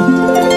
you